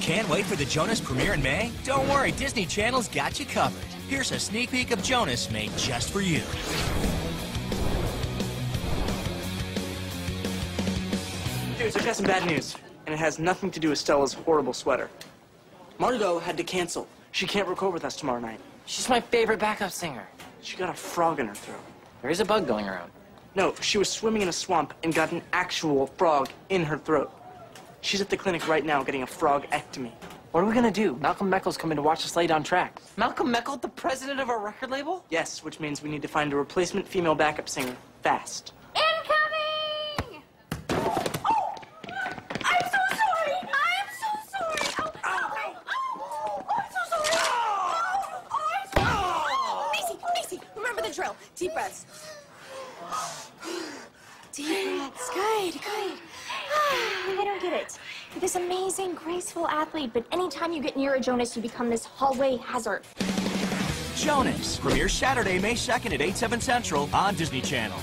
Can't wait for the Jonas premiere in May? Don't worry, Disney Channel's got you covered. Here's a sneak peek of Jonas made just for you. Dudes, I've got some bad news, and it has nothing to do with Stella's horrible sweater. Margot had to cancel. She can't record with us tomorrow night. She's my favorite backup singer. She got a frog in her throat. There is a bug going around. No, she was swimming in a swamp and got an actual frog in her throat. She's at the clinic right now getting a frogectomy. What are we gonna do? Malcolm Meckel's coming to watch us lay down track. Malcolm Meckel, the president of our record label? Yes, which means we need to find a replacement female backup singer fast. Incoming! Oh! I'm so sorry! I'm so sorry! Oh, oh, oh, oh, oh, I'm so sorry! Oh, oh, I'm so oh. Macy, Macy, remember the drill. Deep breaths. Deep breaths. Good, good. I don't get it. You're this amazing, graceful athlete, but anytime you get near a Jonas, you become this hallway hazard. Jonas premieres Saturday, May 2nd at 8, 7 Central on Disney Channel.